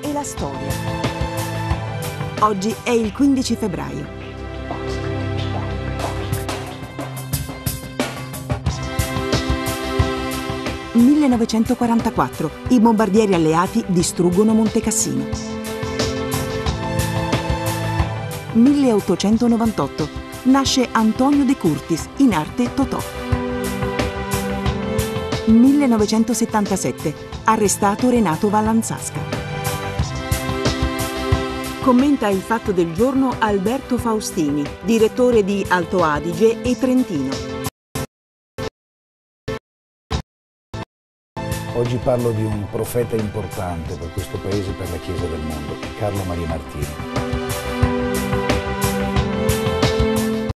e la storia. Oggi è il 15 febbraio. «1944. I bombardieri alleati distruggono Monte Cassino». 1898. Nasce Antonio De Curtis, in arte Totò. 1977. Arrestato Renato Vallanzasca. Commenta il fatto del giorno Alberto Faustini, direttore di Alto Adige e Trentino. Oggi parlo di un profeta importante per questo paese e per la Chiesa del mondo, Carlo Maria Martini.